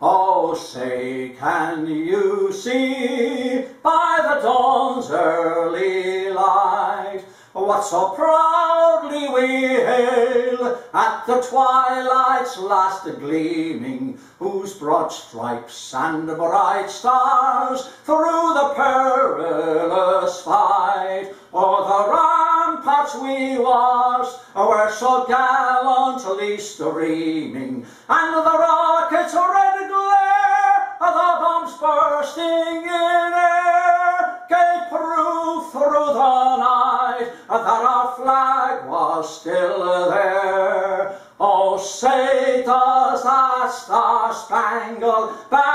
Oh, say, can you see by the dawn's early light what so proudly we hail at the twilight's last gleaming, whose broad stripes and bright stars through the perilous fight? O'er the ramparts we watched were so gallantly streaming, and the rockets' the bursting in air, gave proof through the night that our flag was still there. Oh, say does that star-spangled banner?